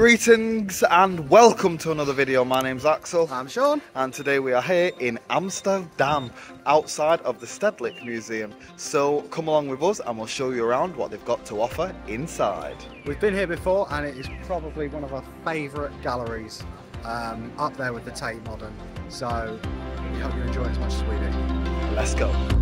Greetings and welcome to another video. My name's Axl. I'm Sean. And today we are here in Amsterdam, outside of the Stedelijk Museum. So come along with us and we'll show you around what they've got to offer inside. We've been here before and it is probably one of our favourite galleries, um, up there with the Tate Modern. So we hope you enjoy it as much as we do. Let's go.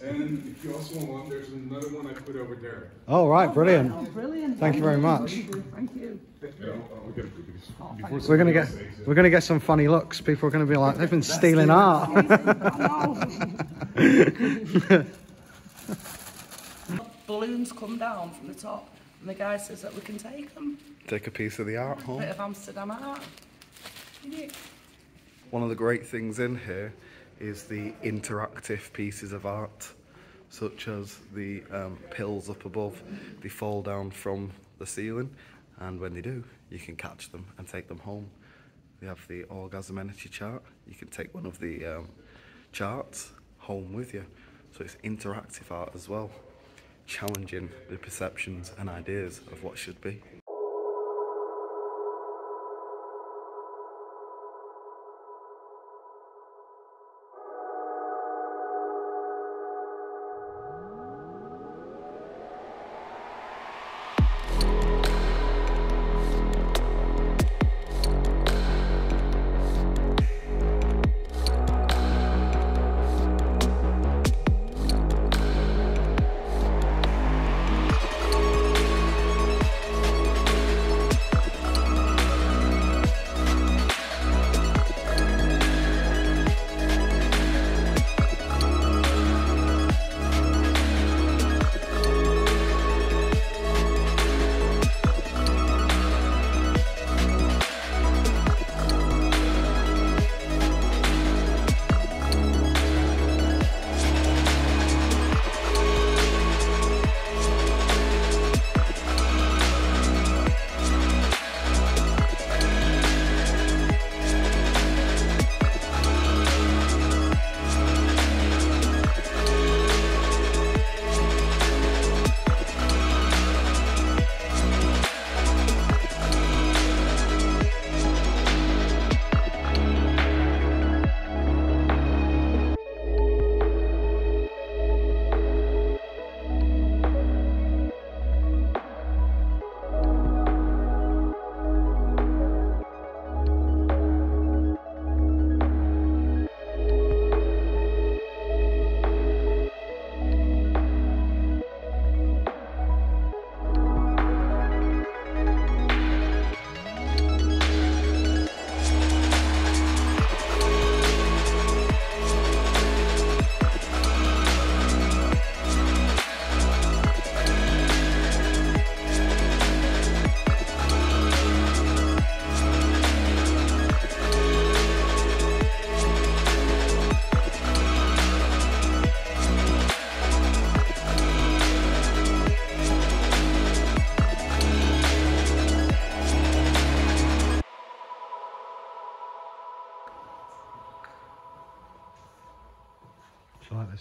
You. And if you also want one, there's another one I put over there. Oh, right, brilliant. Oh, brilliant. Thank you very much. Thank you. Yeah, oh, we gotta do oh, this. Before We're gonna get else says it. we're gonna get some funny looks. People are gonna be like, they've been stealing art. Balloons come down from the top, and the guy says that we can take them. Take a piece of the art home. Bit of Amsterdam art. One of the great things in here is the interactive pieces of art, such as the um, pills up above. They fall down from the ceiling, and when they do, you can catch them and take them home. We have the orgasm energy chart. You can take one of the um, charts home with you. So it's interactive art as well, challenging the perceptions and ideas of what should be.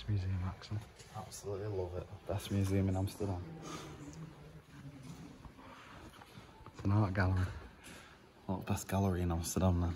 Museum, actually. Absolutely love it. Best museum in Amsterdam. It's an art gallery. What best gallery in Amsterdam then?